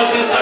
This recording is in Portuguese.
Deus está